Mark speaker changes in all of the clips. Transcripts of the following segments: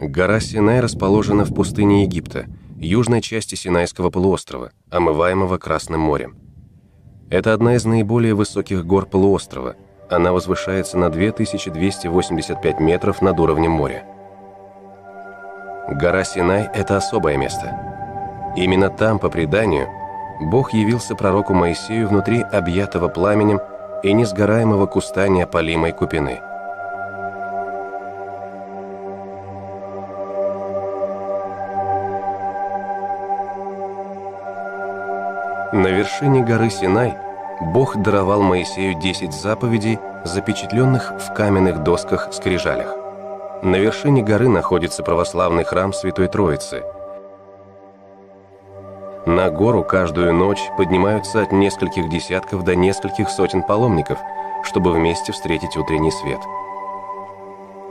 Speaker 1: Гора Синай расположена в пустыне Египта, южной части Синайского полуострова, омываемого Красным морем. Это одна из наиболее высоких гор полуострова. Она возвышается на 2285 метров над уровнем моря. Гора Синай – это особое место. Именно там, по преданию, Бог явился пророку Моисею внутри объятого пламенем и несгораемого куста неопалимой купины. На вершине горы Синай Бог даровал Моисею 10 заповедей, запечатленных в каменных досках-скрижалях. На вершине горы находится православный храм Святой Троицы. На гору каждую ночь поднимаются от нескольких десятков до нескольких сотен паломников, чтобы вместе встретить утренний свет.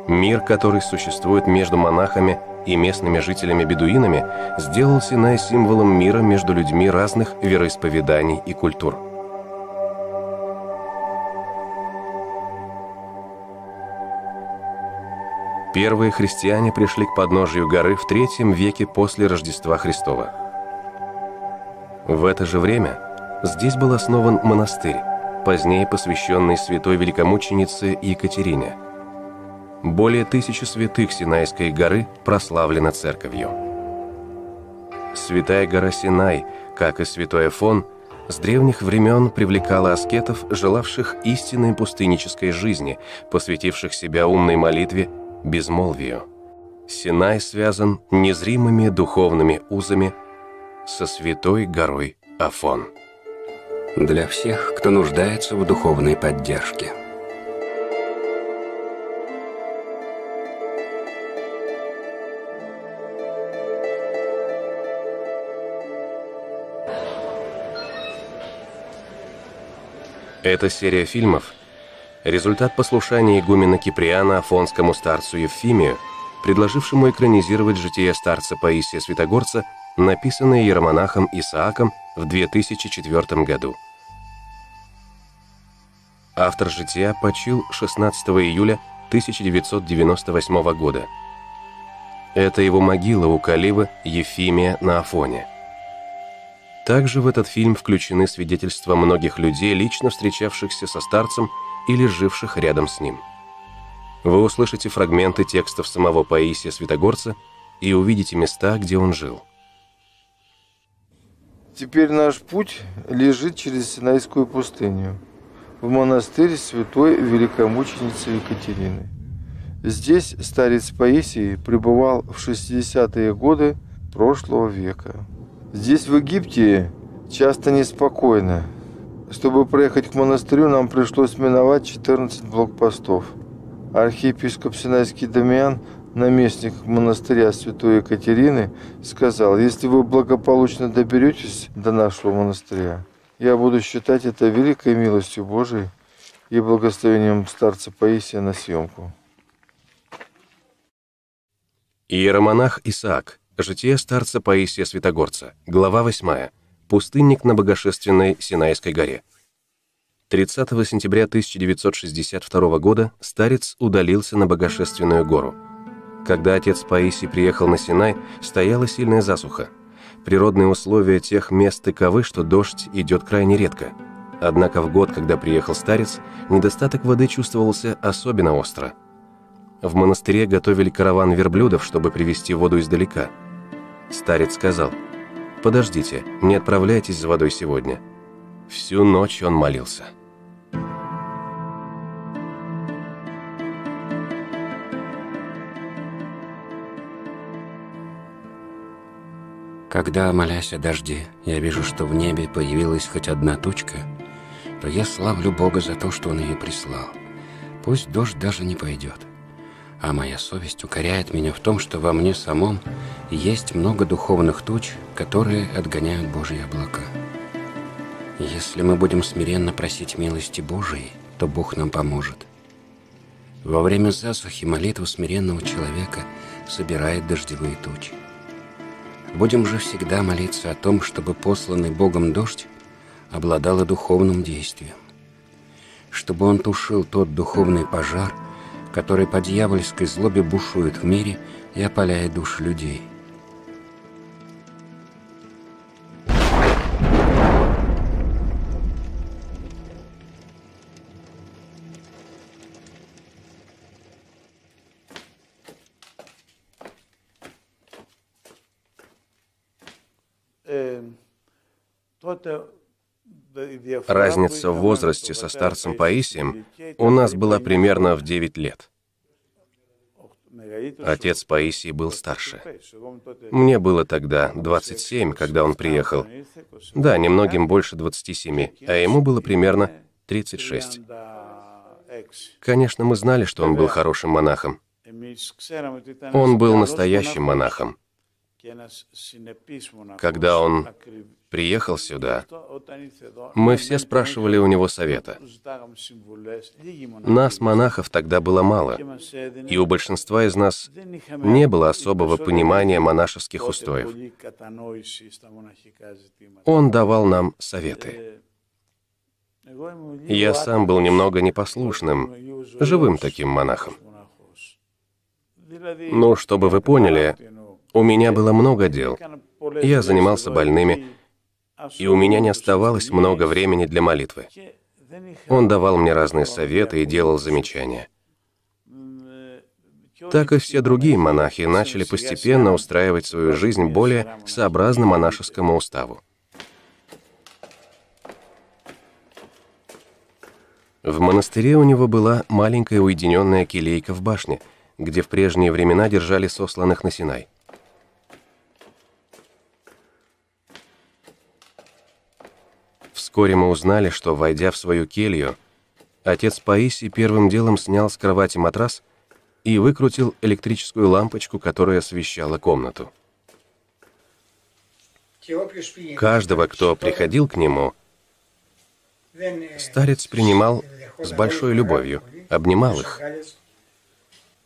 Speaker 1: Мир, который существует между монахами и местными жителями-бедуинами сделал Синай символом мира между людьми разных вероисповеданий и культур. Первые христиане пришли к подножию горы в третьем веке после Рождества Христова. В это же время здесь был основан монастырь, позднее посвященный святой великомученице Екатерине – более тысячи святых Синайской горы прославлена церковью. Святая гора Синай, как и святой Афон, с древних времен привлекала аскетов, желавших истинной пустыннической жизни, посвятивших себя умной молитве, безмолвию. Синай связан незримыми духовными узами со святой горой Афон.
Speaker 2: Для всех, кто нуждается в духовной поддержке.
Speaker 1: Эта серия фильмов – результат послушания игумена Киприана афонскому старцу Евфимию, предложившему экранизировать житие старца Паисия Святогорца, написанное иеромонахом Исааком в 2004 году. Автор жития почил 16 июля 1998 года. Это его могила у Каливы Ефимия на Афоне – также в этот фильм включены свидетельства многих людей, лично встречавшихся со старцем или живших рядом с ним. Вы услышите фрагменты текстов самого Паисия Святогорца и увидите места, где он жил.
Speaker 3: Теперь наш путь лежит через Синайскую пустыню, в монастырь святой великомученицы Екатерины. Здесь старец Паисий пребывал в 60-е годы прошлого века. Здесь, в Египте, часто неспокойно. Чтобы проехать к монастырю, нам пришлось миновать 14 блокпостов. Архиепископ Синайский Дамиан, наместник монастыря Святой Екатерины, сказал, если вы благополучно доберетесь до нашего монастыря, я буду считать это великой милостью Божией и благословением старца Паисия на съемку.
Speaker 1: Иеромонах Исаак Житие старца Паисия Святогорца, глава 8. Пустынник на богошественной Синайской горе. 30 сентября 1962 года старец удалился на богошественную гору. Когда отец Паисий приехал на Синай, стояла сильная засуха. Природные условия тех мест таковы, что дождь идет крайне редко. Однако в год, когда приехал старец, недостаток воды чувствовался особенно остро. В монастыре готовили караван верблюдов, чтобы привезти воду издалека – Старец сказал, «Подождите, не отправляйтесь за водой сегодня». Всю ночь он молился.
Speaker 2: Когда, молясь о дожде, я вижу, что в небе появилась хоть одна тучка, то я славлю Бога за то, что Он ее прислал. Пусть дождь даже не пойдет а моя совесть укоряет меня в том, что во мне самом есть много духовных туч, которые отгоняют Божьи облака. Если мы будем смиренно просить милости Божией, то Бог нам поможет. Во время засухи молитва смиренного человека собирает дождевые тучи. Будем же всегда молиться о том, чтобы посланный Богом дождь обладал духовным действием, чтобы он тушил тот духовный пожар, который по дьявольской злобе бушует в мире и опаляет души людей.
Speaker 1: Разница в возрасте со старцем Паисием у нас была примерно в 9 лет. Отец Паисий был старше. Мне было тогда 27, когда он приехал. Да, немногим больше 27, а ему было примерно 36. Конечно, мы знали, что он был хорошим монахом. Он был настоящим монахом. Когда он приехал сюда, мы все спрашивали у него совета. Нас, монахов, тогда было мало, и у большинства из нас не было особого понимания монашеских устоев. Он давал нам советы. Я сам был немного непослушным, живым таким монахом. Ну, чтобы вы поняли, у меня было много дел. Я занимался больными, и у меня не оставалось много времени для молитвы. Он давал мне разные советы и делал замечания. Так и все другие монахи начали постепенно устраивать свою жизнь более сообразно монашескому уставу. В монастыре у него была маленькая уединенная келейка в башне, где в прежние времена держали сосланных на Синай. Вскоре мы узнали, что, войдя в свою келью, отец Паисий первым делом снял с кровати матрас и выкрутил электрическую лампочку, которая освещала комнату. Каждого, кто приходил к нему, старец принимал с большой любовью, обнимал их.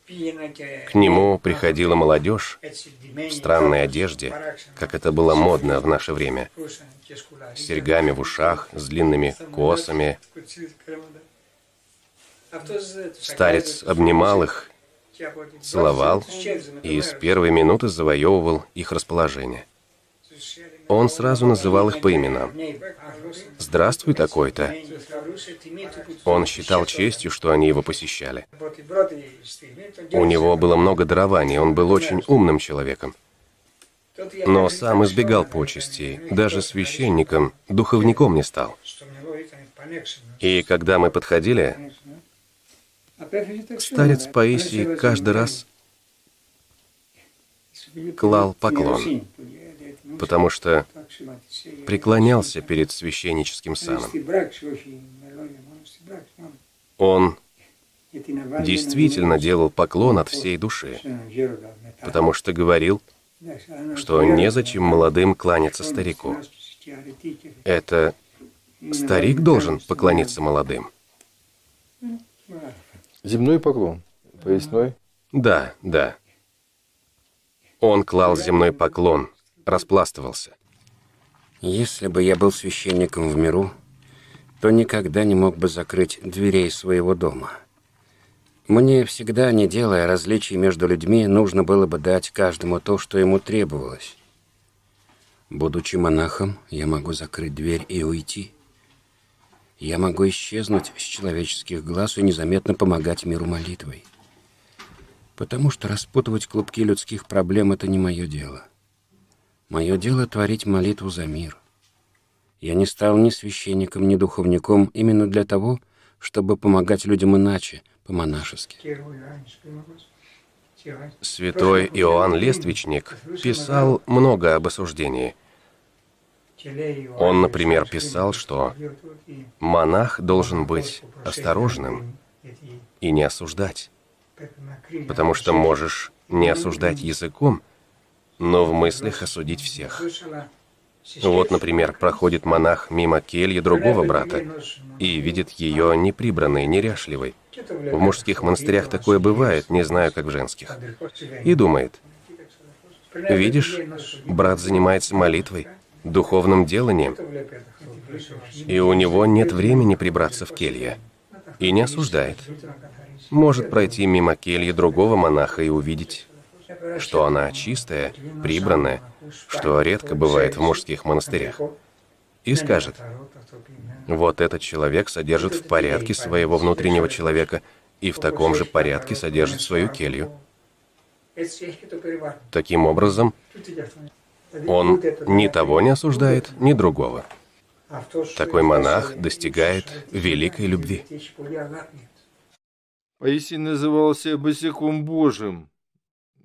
Speaker 1: К нему приходила молодежь в странной одежде, как это было модно в наше время, с серьгами в ушах, с длинными косами. Старец обнимал их, целовал и с первой минуты завоевывал их расположение. Он сразу называл их по именам. «Здравствуй, такой-то». Он считал честью, что они его посещали. У него было много дарований, он был очень умным человеком. Но сам избегал почестей, даже священником, духовником не стал. И когда мы подходили, старец Паисий каждый раз клал поклон потому что преклонялся перед священническим саном. Он действительно делал поклон от всей души, потому что говорил, что незачем молодым кланяться старику. Это старик должен поклониться молодым.
Speaker 3: Земной поклон, поясной?
Speaker 1: Да, да. Он клал земной поклон, распластывался.
Speaker 2: Если бы я был священником в миру, то никогда не мог бы закрыть дверей своего дома. Мне всегда, не делая различий между людьми, нужно было бы дать каждому то, что ему требовалось. Будучи монахом, я могу закрыть дверь и уйти. Я могу исчезнуть с человеческих глаз и незаметно помогать миру молитвой. Потому что распутывать клубки людских проблем — это не мое дело. Мое дело творить молитву за мир. Я не стал ни священником, ни духовником именно для того, чтобы помогать людям иначе, по-монашески.
Speaker 1: Святой Иоанн Лествичник писал много об осуждении. Он, например, писал, что монах должен быть осторожным и не осуждать, потому что можешь не осуждать языком, но в мыслях осудить всех. Вот, например, проходит монах мимо кельи другого брата и видит ее неприбранной, неряшливой. В мужских монастырях такое бывает, не знаю, как в женских. И думает, видишь, брат занимается молитвой, духовным деланием, и у него нет времени прибраться в келье, и не осуждает. может пройти мимо кельи другого монаха и увидеть, что она чистая, прибранная, что редко бывает в мужских монастырях, и скажет, вот этот человек содержит в порядке своего внутреннего человека и в таком же порядке содержит свою келью. Таким образом, он ни того не осуждает, ни другого. Такой монах достигает великой любви.
Speaker 3: Паисий назывался босиком Божьим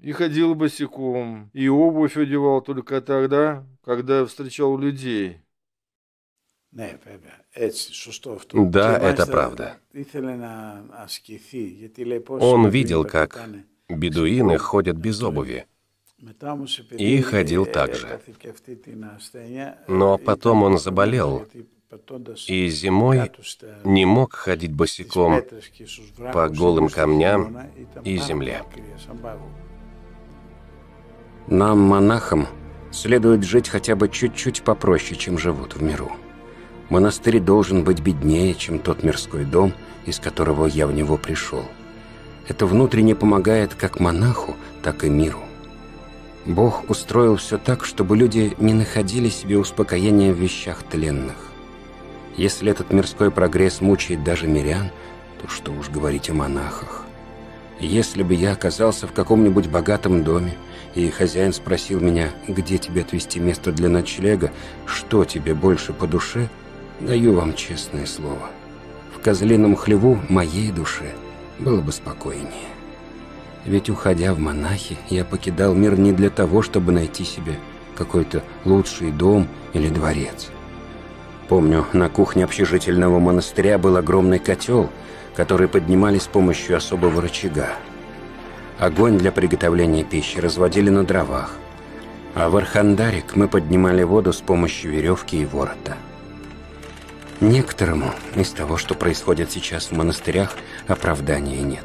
Speaker 3: и ходил босиком, и обувь одевал только тогда, когда встречал людей.
Speaker 1: Да, это правда. Он видел, как бедуины ходят без обуви, и ходил так же. Но потом он заболел, и зимой не мог ходить босиком по голым камням и земле.
Speaker 2: Нам, монахам, следует жить хотя бы чуть-чуть попроще, чем живут в миру. Монастырь должен быть беднее, чем тот мирской дом, из которого я в него пришел. Это внутренне помогает как монаху, так и миру. Бог устроил все так, чтобы люди не находили себе успокоения в вещах тленных. Если этот мирской прогресс мучает даже мирян, то что уж говорить о монахах. Если бы я оказался в каком-нибудь богатом доме, и хозяин спросил меня, где тебе отвести место для ночлега, что тебе больше по душе, даю вам честное слово. В козлином хлеву моей душе было бы спокойнее. Ведь, уходя в монахи, я покидал мир не для того, чтобы найти себе какой-то лучший дом или дворец. Помню, на кухне общежительного монастыря был огромный котел, который поднимали с помощью особого рычага. Огонь для приготовления пищи разводили на дровах, а в Архандарик мы поднимали воду с помощью веревки и ворота. Некоторому из того, что происходит сейчас в монастырях, оправдания нет.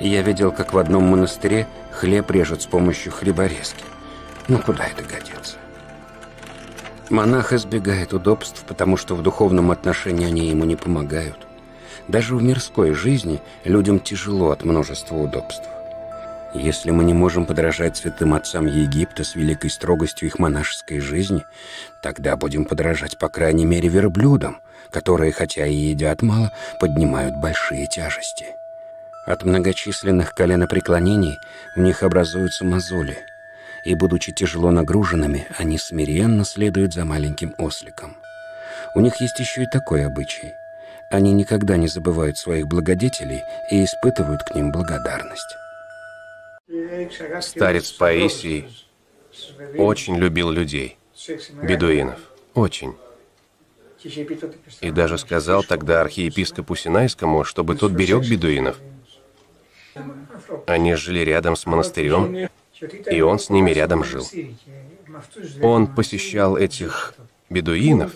Speaker 2: Я видел, как в одном монастыре хлеб режут с помощью хлеборезки. Ну, куда это годится? Монах избегает удобств, потому что в духовном отношении они ему не помогают. Даже в мирской жизни людям тяжело от множества удобств. Если мы не можем подражать святым отцам Египта с великой строгостью их монашеской жизни, тогда будем подражать, по крайней мере, верблюдам, которые, хотя и едят мало, поднимают большие тяжести. От многочисленных коленопреклонений в них образуются мозоли – и, будучи тяжело нагруженными, они смиренно следуют за маленьким осликом. У них есть еще и такой обычай. Они никогда не забывают своих благодетелей и испытывают к ним благодарность.
Speaker 1: Старец Паисий очень любил людей, бедуинов, очень. И даже сказал тогда архиепископу Синайскому, чтобы тот берег бедуинов. Они жили рядом с монастырем, и он с ними рядом жил. Он посещал этих бедуинов,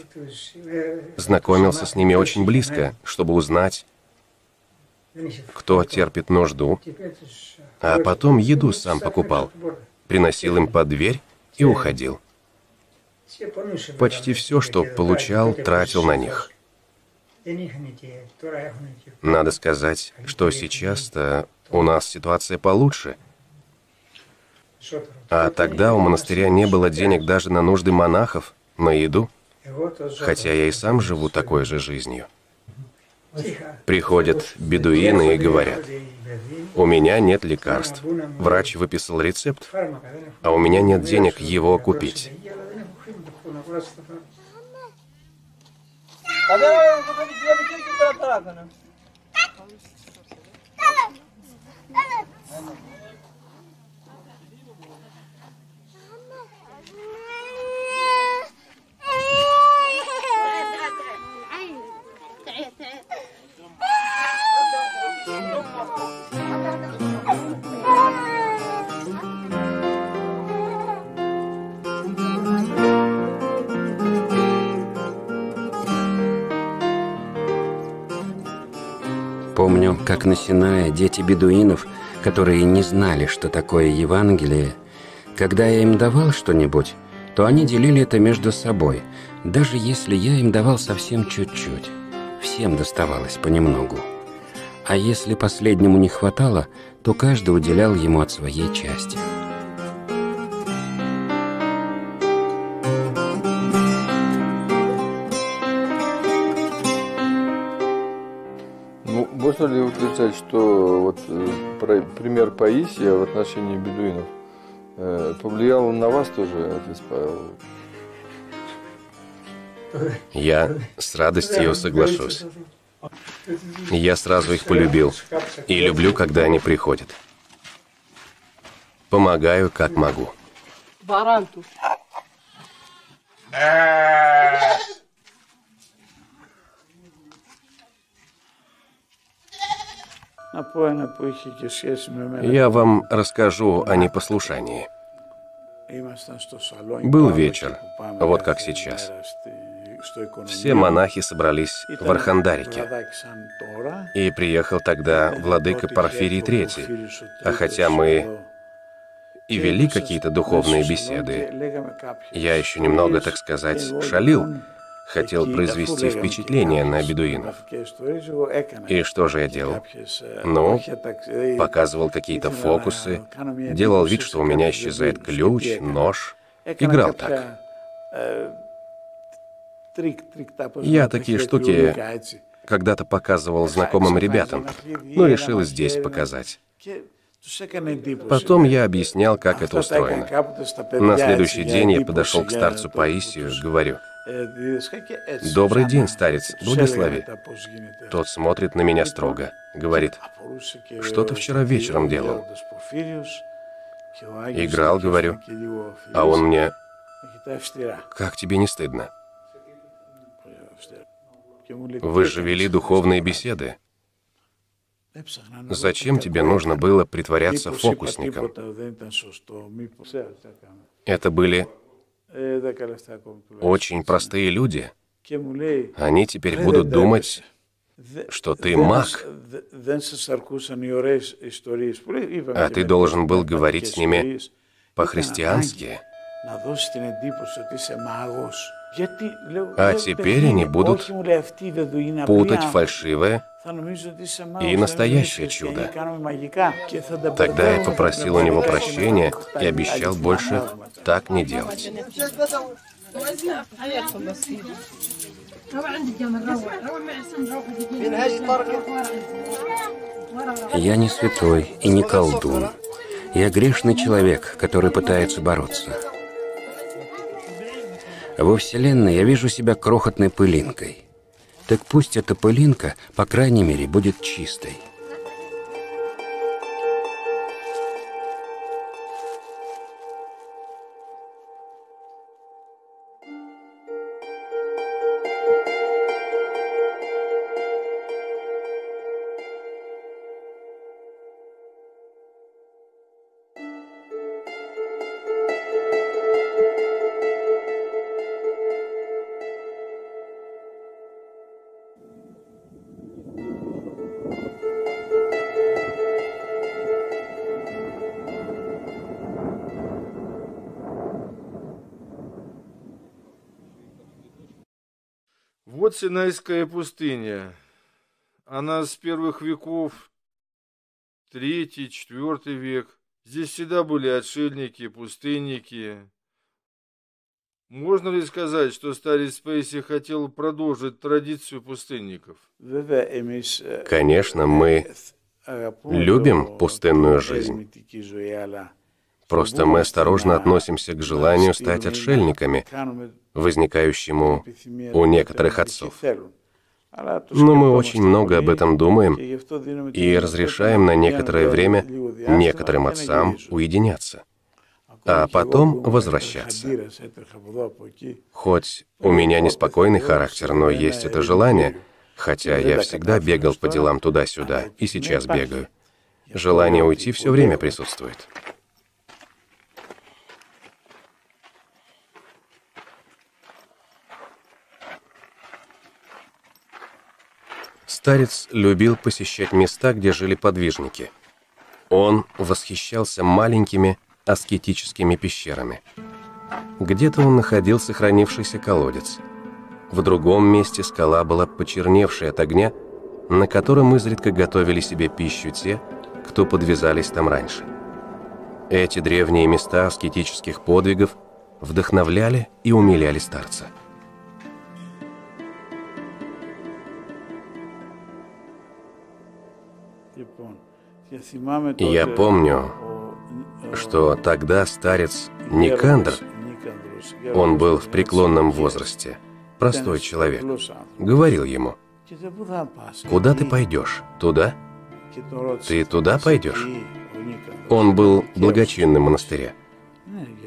Speaker 1: знакомился с ними очень близко, чтобы узнать, кто терпит нужду, а потом еду сам покупал, приносил им под дверь и уходил. Почти все, что получал, тратил на них. Надо сказать, что сейчас-то у нас ситуация получше – а тогда у монастыря не было денег даже на нужды монахов, на еду. Хотя я и сам живу такой же жизнью. Приходят бедуины и говорят, у меня нет лекарств. Врач выписал рецепт, а у меня нет денег его купить.
Speaker 2: Помню, как на Синае дети бедуинов, которые не знали, что такое Евангелие, когда я им давал что-нибудь, то они делили это между собой, даже если я им давал совсем чуть-чуть. Всем доставалось понемногу. А если последнему не хватало, то каждый уделял ему от своей части.
Speaker 3: Утверждать, что вот э, про- пример Паисия в отношении бедуинов э, повлиял на вас тоже, отец Павел?
Speaker 1: Я с радостью соглашусь. Я сразу их полюбил. И люблю, когда они приходят. Помогаю, как могу.
Speaker 4: Баранту.
Speaker 1: Я вам расскажу о непослушании. Был вечер, вот как сейчас. Все монахи собрались в Архандарике. И приехал тогда владыка Порфирий III. А хотя мы и вели какие-то духовные беседы, я еще немного, так сказать, шалил, хотел произвести впечатление на бедуинов. И что же я делал? Ну, показывал какие-то фокусы, делал вид, что у меня исчезает ключ, нож. Играл так. Я такие штуки когда-то показывал знакомым ребятам, но решил здесь показать. Потом я объяснял, как это устроено. На следующий день я подошел к старцу Паисию, говорю, Добрый день, старец, благослови. Тот смотрит на меня строго, говорит, что ты вчера вечером делал? Играл, говорю, а он мне, как тебе не
Speaker 5: стыдно?
Speaker 1: Вы же вели духовные беседы. Зачем тебе нужно было притворяться фокусником? Это были очень простые люди, они теперь будут думать, что ты маг, а ты должен был говорить с ними по-христиански.
Speaker 5: А
Speaker 1: теперь они будут путать фальшивое и настоящее чудо. Тогда я попросил у него прощения и обещал больше так не делать.
Speaker 2: Я не святой и не колдун. Я грешный человек, который пытается бороться. Во Вселенной я вижу себя крохотной пылинкой. Так пусть эта пылинка, по крайней мере, будет чистой.
Speaker 3: Вот Синайская пустыня. Она с первых веков, третий, четвертый век. Здесь всегда были отшельники, пустынники. Можно ли сказать, что старец Спейси хотел продолжить традицию пустынников?
Speaker 1: Конечно, мы любим пустынную жизнь. Просто мы осторожно относимся к желанию стать отшельниками, возникающему у некоторых отцов. Но мы очень много об этом думаем и разрешаем на некоторое время некоторым отцам уединяться, а потом возвращаться. Хоть у меня неспокойный характер, но есть это желание, хотя я всегда бегал по делам туда-сюда и сейчас бегаю. Желание уйти все время присутствует. Старец любил посещать места, где жили подвижники. Он восхищался маленькими аскетическими пещерами. Где-то он находил сохранившийся колодец. В другом месте скала была почерневшей от огня, на котором изредка готовили себе пищу те, кто подвязались там раньше. Эти древние места аскетических подвигов вдохновляли и умиляли старца. Я помню, что тогда старец Никандр, он был в преклонном возрасте, простой человек, говорил ему, «Куда ты пойдешь? Туда? Ты туда пойдешь?» Он был благочинным монастыря.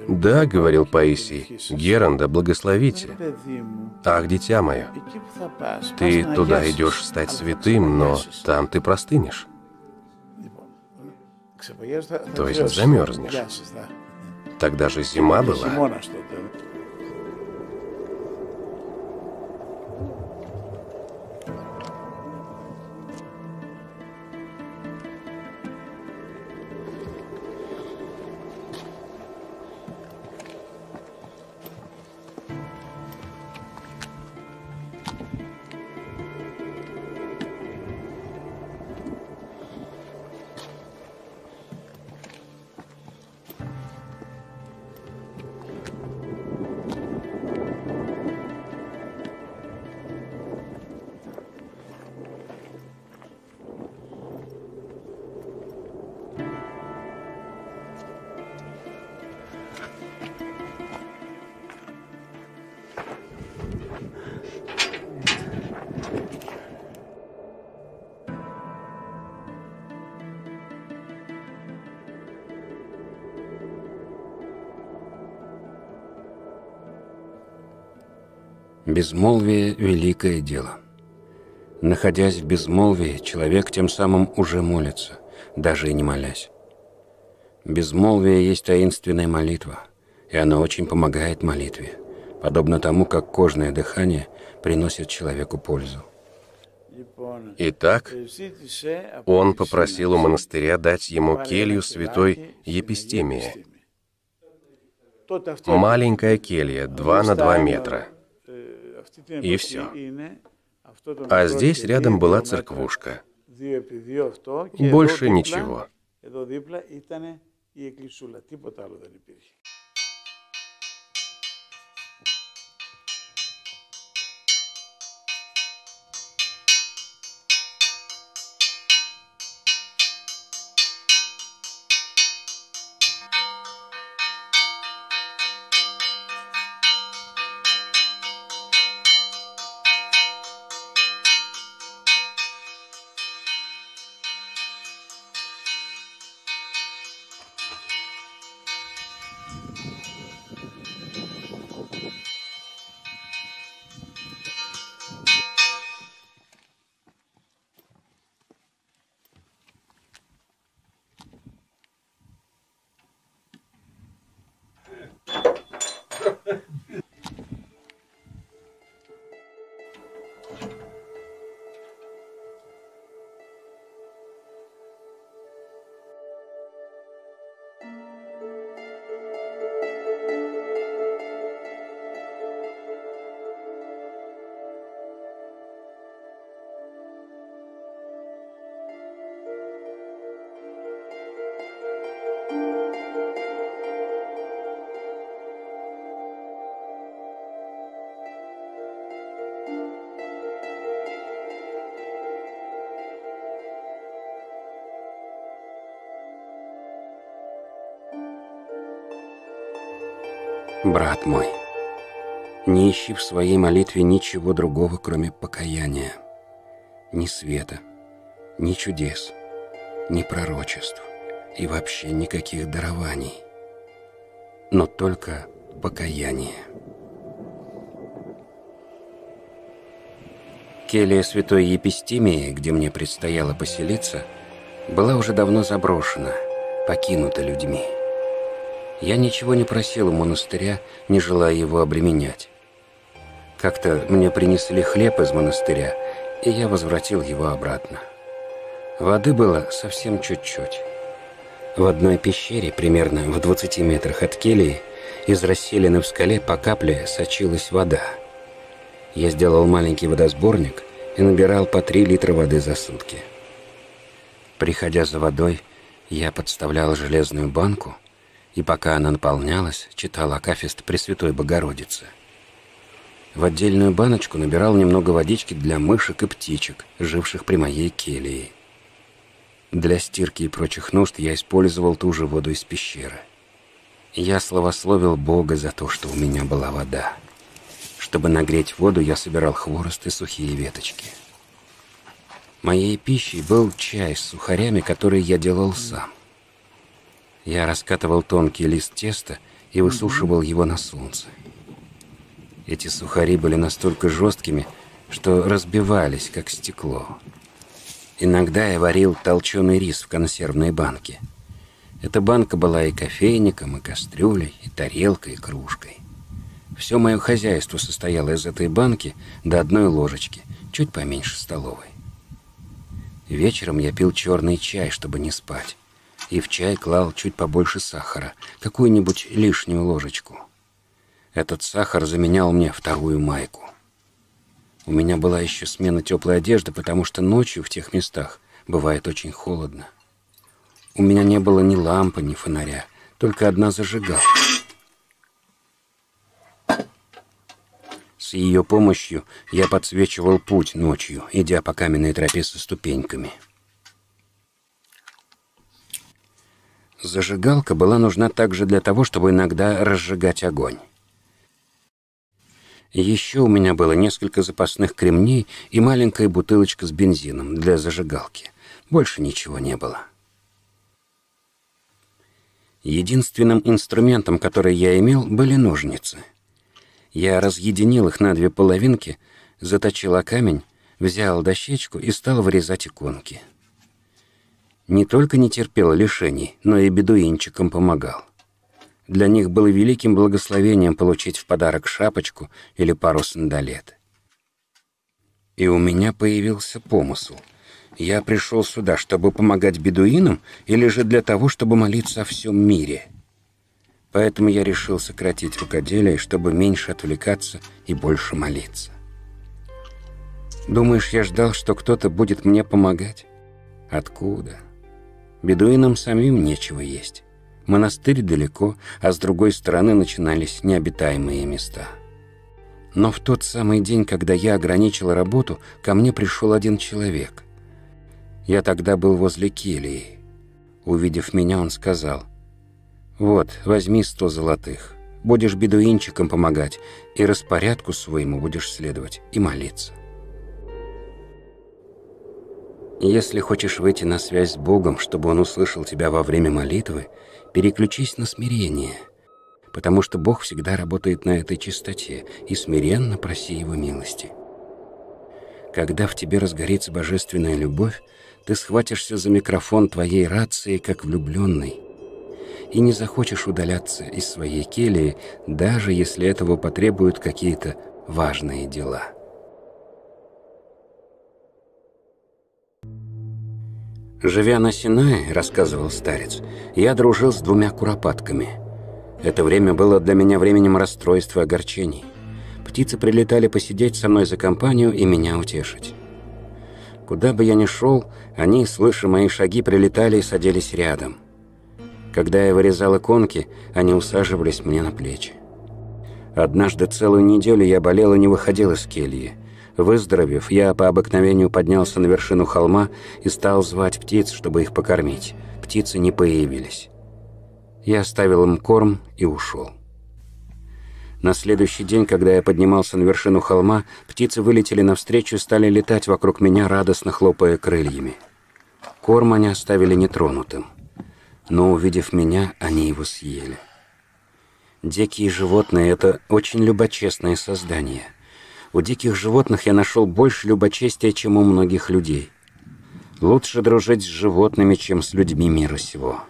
Speaker 1: «Да», — говорил Паисий, — «Геранда, благословите». «Ах, дитя мое, ты туда идешь стать святым, но там ты простынешь». То есть замерзнешь. Тогда же зима была.
Speaker 2: Безмолвие – великое дело. Находясь в безмолвии, человек тем самым уже молится, даже и не молясь. Безмолвие есть таинственная молитва, и она очень помогает молитве, подобно тому, как кожное дыхание приносит человеку пользу.
Speaker 1: Итак, он попросил у монастыря дать ему келью святой Епистемии. Маленькая келья, 2 на 2 метра – и все. А здесь рядом была церквушка. Больше ничего.
Speaker 2: Брат мой, не ищи в своей молитве ничего другого, кроме покаяния. Ни света, ни чудес, ни пророчеств и вообще никаких дарований. Но только покаяние. Келья святой Епистимии, где мне предстояло поселиться, была уже давно заброшена, покинута людьми. Я ничего не просил у монастыря, не желая его обременять. Как-то мне принесли хлеб из монастыря, и я возвратил его обратно. Воды было совсем чуть-чуть. В одной пещере, примерно в 20 метрах от келии, из расселины в скале по капле сочилась вода. Я сделал маленький водосборник и набирал по три литра воды за сутки. Приходя за водой, я подставлял железную банку, и пока она наполнялась, читал Акафист Пресвятой Богородицы. В отдельную баночку набирал немного водички для мышек и птичек, живших при моей келии. Для стирки и прочих нужд я использовал ту же воду из пещеры. Я славословил Бога за то, что у меня была вода. Чтобы нагреть воду, я собирал хворост и сухие веточки. Моей пищей был чай с сухарями, который я делал сам. Я раскатывал тонкий лист теста и высушивал его на солнце. Эти сухари были настолько жесткими, что разбивались, как стекло. Иногда я варил толченый рис в консервной банке. Эта банка была и кофейником, и кастрюлей, и тарелкой, и кружкой. Все мое хозяйство состояло из этой банки до одной ложечки, чуть поменьше столовой. Вечером я пил черный чай, чтобы не спать, и в чай клал чуть побольше сахара, какую-нибудь лишнюю ложечку. Этот сахар заменял мне вторую майку. У меня была еще смена теплой одежды, потому что ночью в тех местах бывает очень холодно. У меня не было ни лампы, ни фонаря, только одна зажигалка. С ее помощью я подсвечивал путь ночью, идя по каменной тропе со ступеньками. Зажигалка была нужна также для того, чтобы иногда разжигать огонь. Еще у меня было несколько запасных кремней и маленькая бутылочка с бензином для зажигалки. Больше ничего не было. Единственным инструментом, который я имел, были ножницы. Я разъединил их на две половинки, заточил камень, взял дощечку и стал вырезать иконки. Не только не терпел лишений, но и бедуинчикам помогал. Для них было великим благословением получить в подарок шапочку или пару сандалет. И у меня появился помысл. Я пришел сюда, чтобы помогать бедуинам, или же для того, чтобы молиться о всем мире. Поэтому я решил сократить рукоделие, чтобы меньше отвлекаться и больше молиться. Думаешь, я ждал, что кто-то будет мне помогать? Откуда? Бедуинам самим нечего есть. Монастырь далеко, а с другой стороны начинались необитаемые места. Но в тот самый день, когда я ограничил работу, ко мне пришел один человек. Я тогда был возле келии. Увидев меня, он сказал, «Вот, возьми сто золотых, будешь бедуинчикам помогать, и распорядку своему будешь следовать, и молиться». Если хочешь выйти на связь с Богом, чтобы Он услышал тебя во время молитвы, переключись на смирение, потому что Бог всегда работает на этой чистоте, и смиренно проси Его милости. Когда в тебе разгорится божественная любовь, ты схватишься за микрофон твоей рации, как влюбленный, и не захочешь удаляться из своей келии, даже если этого потребуют какие-то важные дела. Живя на Синае, рассказывал старец, я дружил с двумя куропатками. Это время было для меня временем расстройства и огорчений. Птицы прилетали посидеть со мной за компанию и меня утешить. Куда бы я ни шел, они, слыша мои шаги, прилетали и садились рядом. Когда я вырезал иконки, они усаживались мне на плечи. Однажды целую неделю я болел и не выходил из кельи. Выздоровев, я по обыкновению поднялся на вершину холма и стал звать птиц, чтобы их покормить. Птицы не появились. Я оставил им корм и ушел. На следующий день, когда я поднимался на вершину холма, птицы вылетели навстречу и стали летать вокруг меня, радостно хлопая крыльями. Корм они оставили нетронутым. Но, увидев меня, они его съели. Дикие животные — это очень любочестные создания — у диких животных я нашел больше любочестия, чем у многих людей. Лучше дружить с животными, чем с людьми мира сего.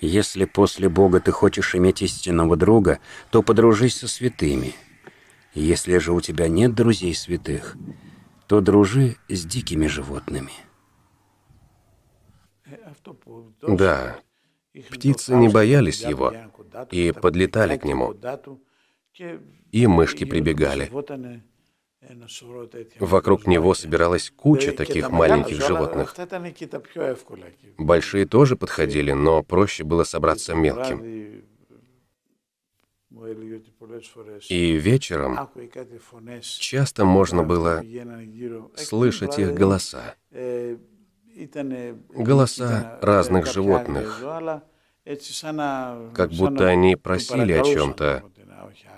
Speaker 2: Если после Бога ты хочешь иметь истинного друга, то подружись со святыми. Если же у тебя нет друзей святых, то дружи с дикими животными.
Speaker 1: Да, птицы не боялись его и подлетали к нему. И мышки прибегали. Вокруг него собиралась куча таких маленьких животных. Большие тоже подходили, но проще было собраться мелким. И вечером часто можно было слышать их голоса. Голоса разных животных, как будто они просили о чем-то,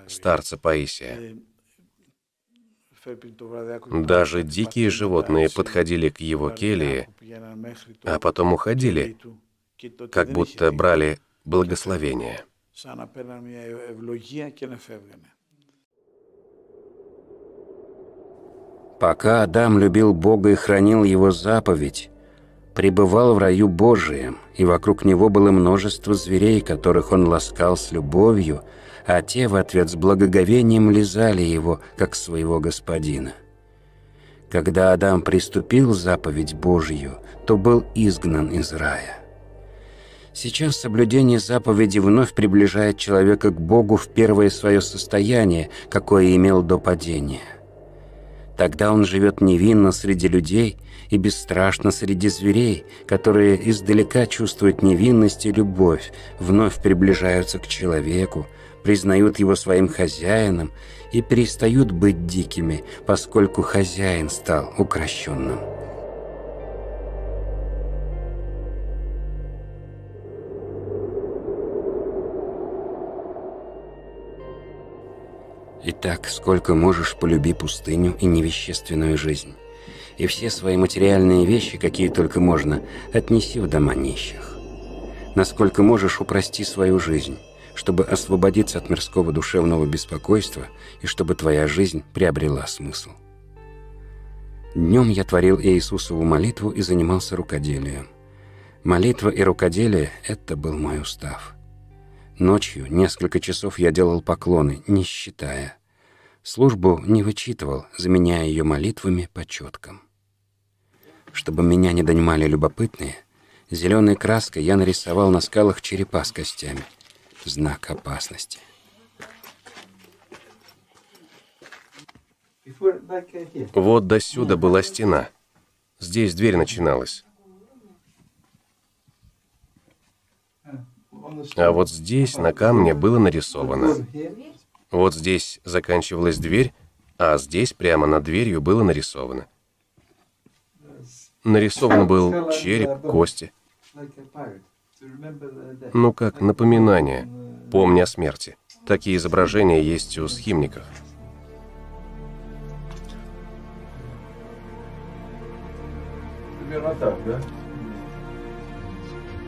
Speaker 1: старца Паисия. Даже дикие животные подходили к его
Speaker 5: келии,
Speaker 1: а потом уходили, как будто брали благословение.
Speaker 2: Пока Адам любил Бога и хранил Его заповедь, пребывал в раю Божием, и вокруг него было множество зверей, которых он ласкал с любовью – а те в ответ с благоговением лизали его, как своего господина. Когда Адам приступил заповедь Божью, то был изгнан из рая. Сейчас соблюдение заповеди вновь приближает человека к Богу в первое свое состояние, какое имел до падения. Тогда он живет невинно среди людей и бесстрашно среди зверей, которые издалека чувствуют невинность и любовь, вновь приближаются к человеку, признают его своим хозяином и перестают быть дикими, поскольку хозяин стал укращенным. Итак, сколько можешь, полюби пустыню и невещественную жизнь. И все свои материальные вещи, какие только можно, отнеси в дома нищих. Насколько можешь, упрости свою жизнь, чтобы освободиться от мирского душевного беспокойства и чтобы твоя жизнь приобрела смысл. Днем я творил Иисусову молитву и занимался рукоделием. Молитва и рукоделие – это был мой устав. Ночью несколько часов я делал поклоны, не считая. Службу не вычитывал, заменяя ее молитвами по четкам. Чтобы меня не донимали любопытные, зеленой краской я нарисовал на скалах черепа с костями. Знак опасности.
Speaker 1: Вот до сюда была стена. Здесь дверь начиналась. А вот здесь на камне было нарисовано. Вот здесь заканчивалась дверь, а здесь прямо над дверью было нарисовано. Нарисован был череп, кости. Ну как напоминание, помни о смерти. Такие изображения есть у схимников.
Speaker 3: Примерно так, да?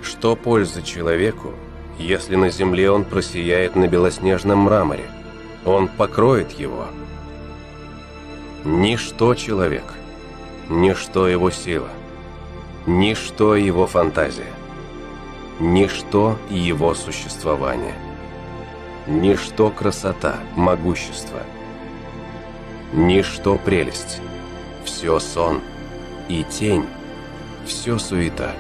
Speaker 1: Что пользы человеку, если на земле он просияет на белоснежном мраморе? Он покроет его. Ничто человек, ничто его сила, ничто его фантазия, ничто его существование, ничто красота, могущество, ничто прелесть, все сон и тень, все суета.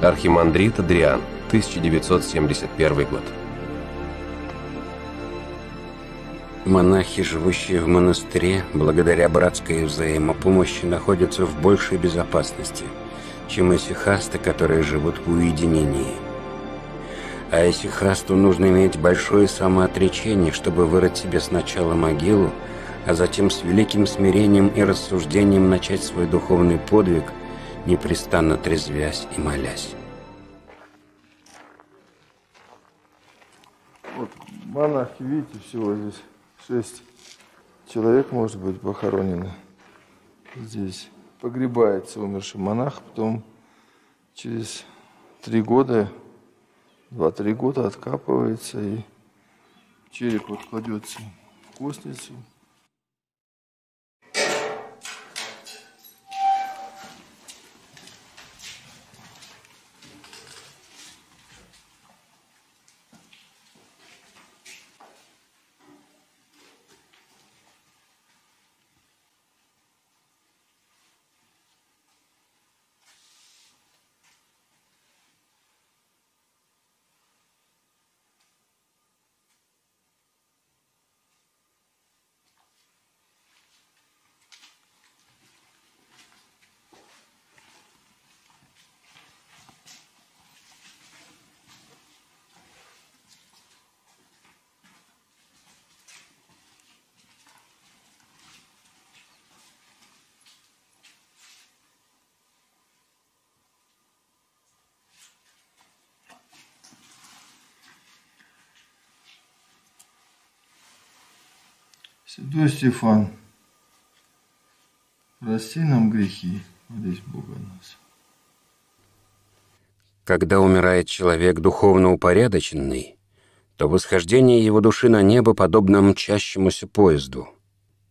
Speaker 1: Архимандрит Адриан, 1971 год.
Speaker 2: Монахи, живущие в монастыре, благодаря братской взаимопомощи, находятся в большей безопасности, чем исихасты, которые живут в уединении. А исихасту нужно иметь большое самоотречение, чтобы вырыть себе сначала могилу, а затем с великим смирением и рассуждением начать свой духовный подвиг, непрестанно трезвясь и молясь.
Speaker 3: Вот монахи, видите, всего здесь шесть человек, может быть, похоронено здесь. Погребается умерший монах, потом через три года, два-три года откапывается и череп вот кладется в костницу. Святой Стефан, прости нам грехи, молись Бога нас.
Speaker 2: Когда умирает человек духовно упорядоченный, то восхождение его души на небо подобно мчащемуся поезду.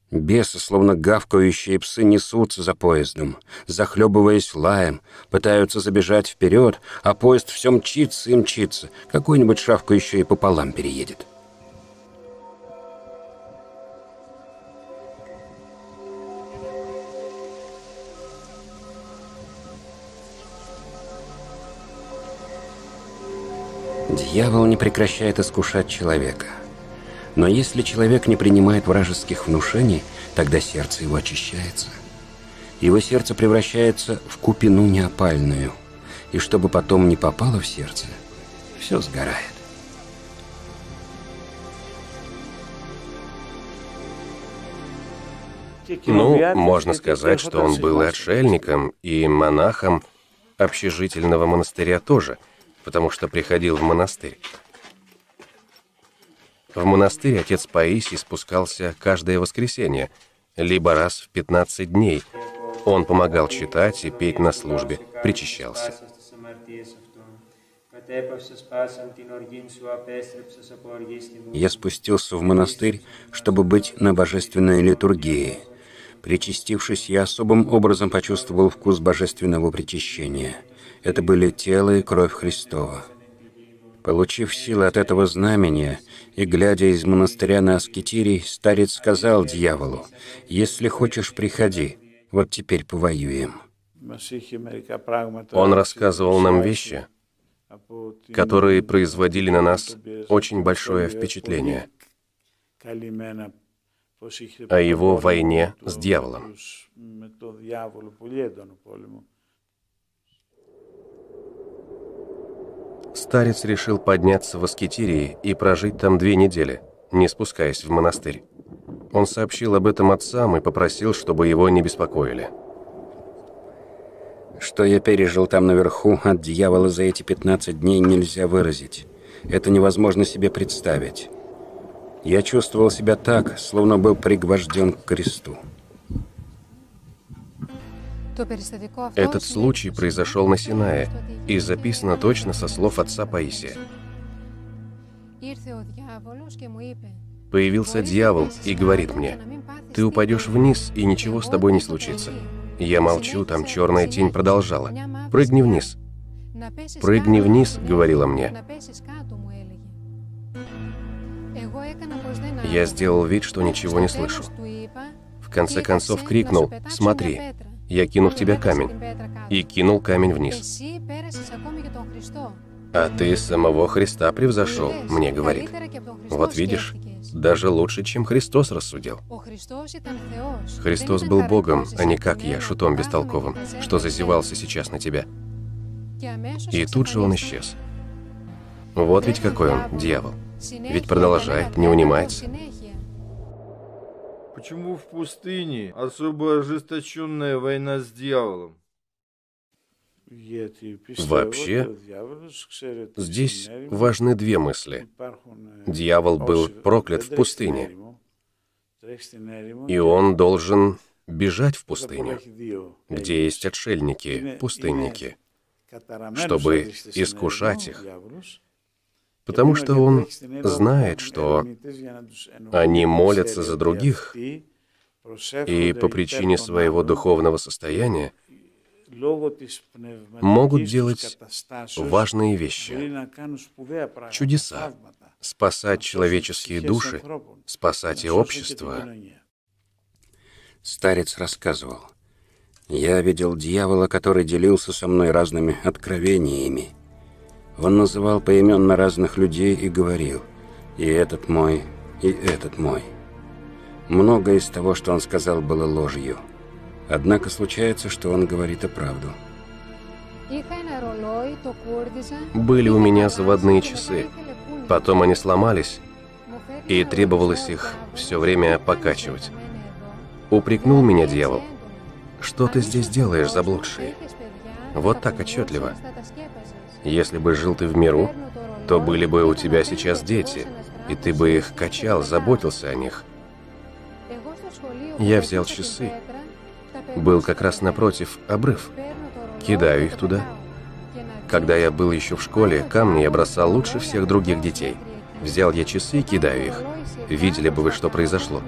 Speaker 2: Бесы, словно гавкающие псы, несутся за поездом, захлебываясь лаем, пытаются забежать вперед, а поезд все мчится и мчится, какой-нибудь шавку еще и пополам переедет. Дьявол не прекращает искушать человека. Но если человек не принимает вражеских внушений, тогда сердце его очищается. Его сердце превращается в купину неопальную. И чтобы потом не попало в сердце, все сгорает.
Speaker 1: Ну, можно сказать, что он был и отшельником, и монахом общежительного монастыря тоже, потому что приходил в монастырь. В монастырь отец Паисий спускался каждое воскресенье, либо раз в 15 дней. Он помогал читать и петь на службе, причащался.
Speaker 2: Я спустился в монастырь, чтобы быть на божественной литургии. Причастившись, я особым образом почувствовал вкус божественного причащения. Это были тело и кровь Христова. Получив силы от этого знамения и глядя из монастыря на аскетирий, старец сказал дьяволу, «Если хочешь, приходи, вот теперь повоюем».
Speaker 1: Он рассказывал нам вещи, которые производили на нас очень большое впечатление о его войне с дьяволом. Старец решил подняться в Аскетирии и прожить там две недели, не спускаясь в монастырь. Он сообщил об этом отцам и попросил, чтобы его не беспокоили.
Speaker 2: Что я пережил там наверху от дьявола за эти 15 дней нельзя выразить. Это невозможно себе представить. Я чувствовал себя так, словно был пригвожден к кресту.
Speaker 1: Этот случай произошел на Синае и записано точно со слов отца Паисия. Появился дьявол и говорит мне, «Ты упадешь вниз, и ничего с тобой не случится». Я молчу, там черная тень продолжала. «Прыгни вниз». «Прыгни вниз», — говорила мне. Я сделал вид, что ничего не слышу. В конце концов крикнул «Смотри!» Я кину в тебя камень. И кинул камень вниз. А ты самого Христа превзошел, мне говорит. Вот видишь, даже лучше, чем Христос рассудил. Христос был Богом, а не как я, шутом бестолковым, что зазевался сейчас на тебя. И тут же он исчез. Вот ведь какой он, дьявол. Ведь продолжает, не унимается.
Speaker 3: Почему в пустыне особо ожесточенная война с дьяволом?
Speaker 1: Вообще, здесь важны две мысли. Дьявол был проклят в пустыне, и он должен бежать в пустыню, где есть отшельники, пустынники, чтобы искушать их, потому что он знает, что они молятся за других, и по причине своего духовного состояния могут делать важные вещи, чудеса, спасать человеческие души, спасать и общество.
Speaker 2: Старец рассказывал, «Я видел дьявола, который делился со мной разными откровениями, он называл поименно разных людей и говорил «И этот мой, и этот мой». Многое из того, что он сказал, было ложью. Однако случается, что он говорит о правду.
Speaker 1: Были у меня заводные часы. Потом они сломались, и требовалось их все время покачивать. Упрекнул меня дьявол. «Что ты здесь делаешь, заблудший?» Вот так отчетливо. Если бы жил ты в миру, то были бы у тебя сейчас дети, и ты бы их качал, заботился о них. Я взял часы. Был как раз напротив обрыв. Кидаю их туда. Когда я был еще в школе, камни я бросал лучше всех других детей. Взял я часы и кидаю их. Видели бы вы, что произошло.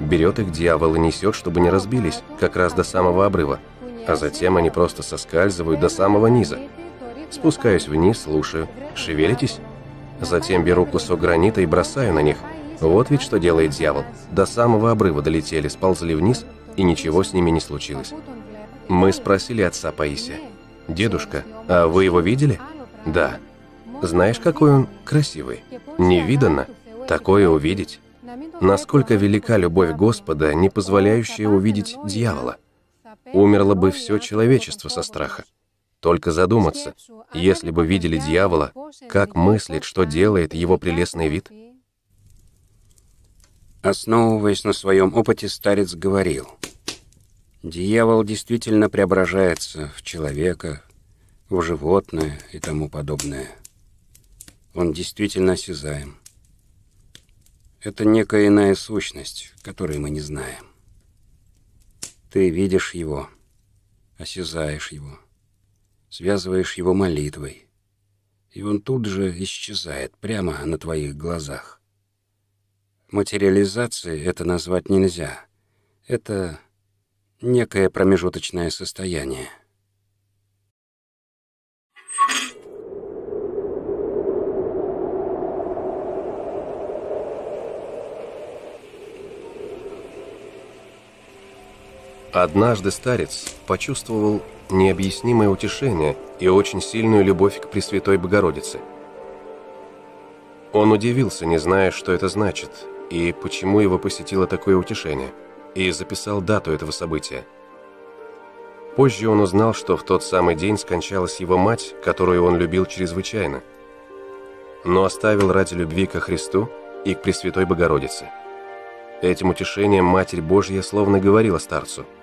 Speaker 1: Берет их дьявол и несет, чтобы не разбились, как раз до самого обрыва. А затем они просто соскальзывают до самого низа. Спускаюсь вниз, слушаю. Шевелитесь? Затем беру кусок гранита и бросаю на них. Вот ведь что делает дьявол. До самого обрыва долетели, сползли вниз, и ничего с ними не случилось. Мы спросили отца Паисия. «Дедушка, а вы его видели?» «Да». «Знаешь, какой он красивый? Невиданно. Такое увидеть. Насколько велика любовь Господа, не позволяющая увидеть дьявола. Умерло бы все человечество со страха. Только задуматься, если бы видели дьявола, как мыслит, что делает его прелестный вид?
Speaker 2: Основываясь на своем опыте, старец говорил, «Дьявол действительно преображается в человека, в животное и тому подобное. Он действительно осязаем. Это некая иная сущность, которую мы не знаем. Ты видишь его, осязаешь его, связываешь его молитвой, и он тут же исчезает прямо на твоих глазах. Материализацией это назвать нельзя. Это некое промежуточное состояние.
Speaker 1: Однажды старец почувствовал необъяснимое утешение и очень сильную любовь к Пресвятой Богородице. Он удивился, не зная, что это значит, и почему его посетило такое утешение, и записал дату этого события. Позже он узнал, что в тот самый день скончалась его мать, которую он любил чрезвычайно, но оставил ради любви ко Христу и к Пресвятой Богородице. Этим утешением Матерь Божья словно говорила старцу –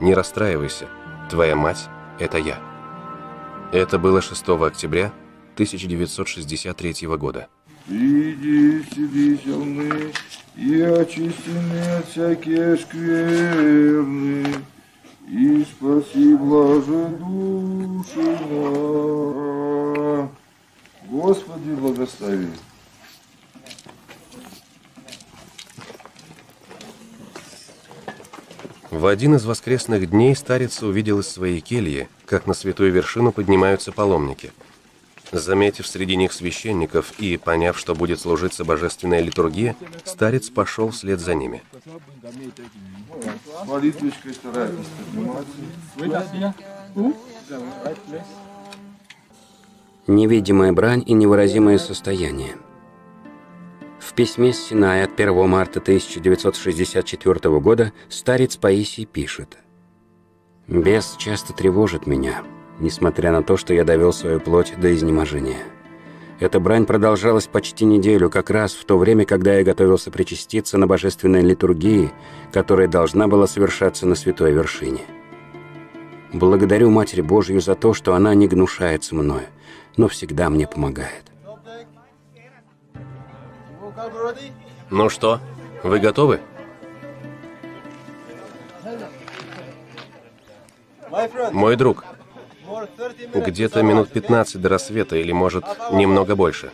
Speaker 1: не расстраивайся, твоя мать – это я. Это было 6 октября 1963 года.
Speaker 3: Иди веселны и очистены от всякие скверны, и спаси блаже души Господи, благослови.
Speaker 1: В один из воскресных дней старец увидел из своей кельи, как на святую вершину поднимаются паломники. Заметив среди них священников и поняв, что будет служиться божественная литургия, старец пошел вслед за ними.
Speaker 2: Невидимая брань и невыразимое состояние – в письме с Синая от 1 марта 1964 года старец Паисий пишет «Бес часто тревожит меня, несмотря на то, что я довел свою плоть до изнеможения. Эта брань продолжалась почти неделю, как раз в то время, когда я готовился причаститься на божественной литургии, которая должна была совершаться на святой вершине. Благодарю Матерь Божью за то, что она не гнушается мною, но всегда мне помогает.
Speaker 1: Ну что, вы готовы? Мой друг, где-то минут 15 до рассвета или, может, немного больше.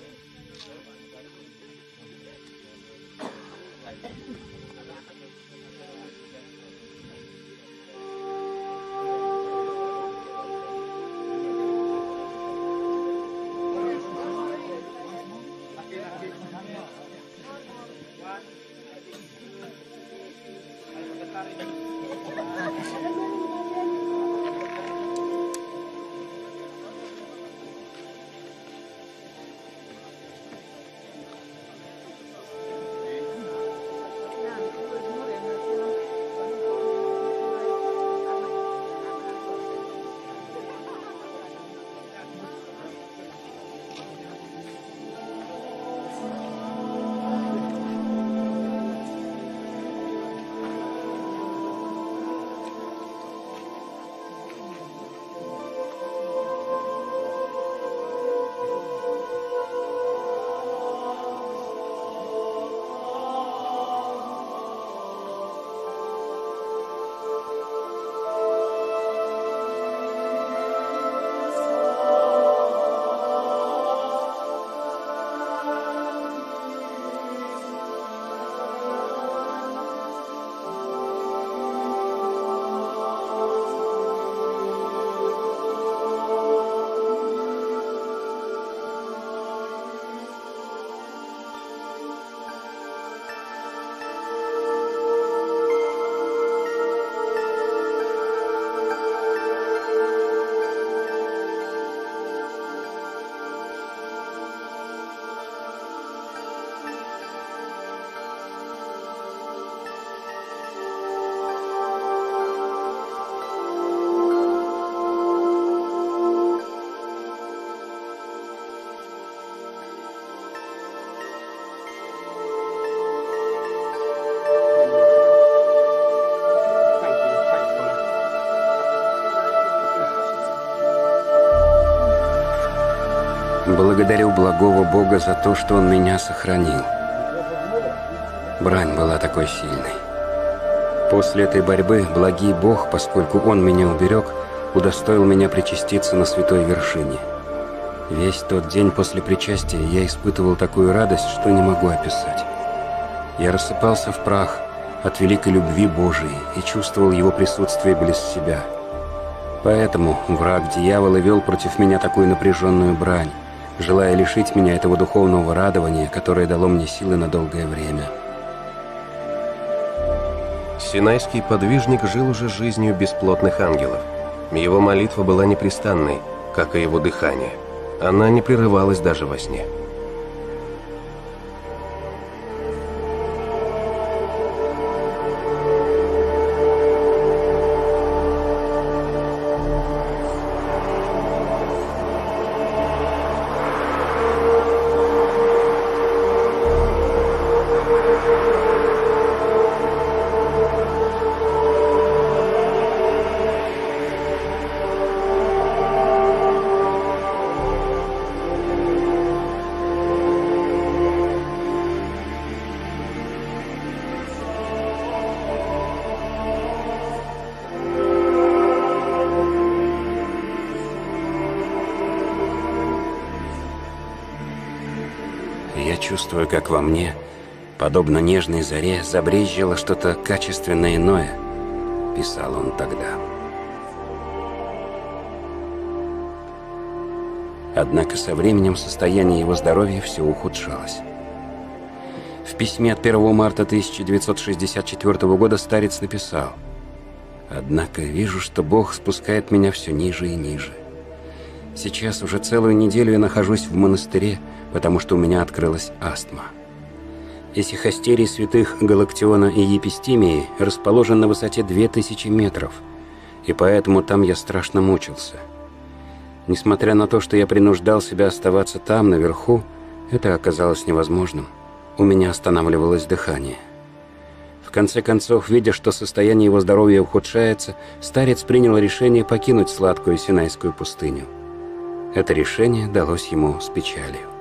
Speaker 2: Благодарю благого Бога за то, что Он меня сохранил. Брань была такой сильной. После этой борьбы благий Бог, поскольку Он меня уберег, удостоил меня причаститься на святой вершине. Весь тот день после причастия я испытывал такую радость, что не могу описать. Я рассыпался в прах от великой любви Божией и чувствовал Его присутствие близ себя. Поэтому враг дьявола вел против меня такую напряженную брань, желая лишить меня этого духовного радования, которое дало мне силы на долгое время.
Speaker 1: Синайский подвижник жил уже жизнью бесплотных ангелов. Его молитва была непрестанной, как и его дыхание. Она не прерывалась даже во сне.
Speaker 2: Мне, подобно нежной заре, забрезжило что-то качественно иное, писал он тогда. Однако со временем состояние его здоровья все ухудшалось. В письме от 1 марта 1964 года старец написал «Однако вижу, что Бог спускает меня все ниже и ниже. Сейчас уже целую неделю я нахожусь в монастыре, потому что у меня открылась астма. Исихастерий святых Галактиона и Епистимии расположен на высоте 2000 метров, и поэтому там я страшно мучился. Несмотря на то, что я принуждал себя оставаться там, наверху, это оказалось невозможным. У меня останавливалось дыхание. В конце концов, видя, что состояние его здоровья ухудшается, старец принял решение покинуть сладкую Синайскую пустыню. Это решение далось ему с печалью.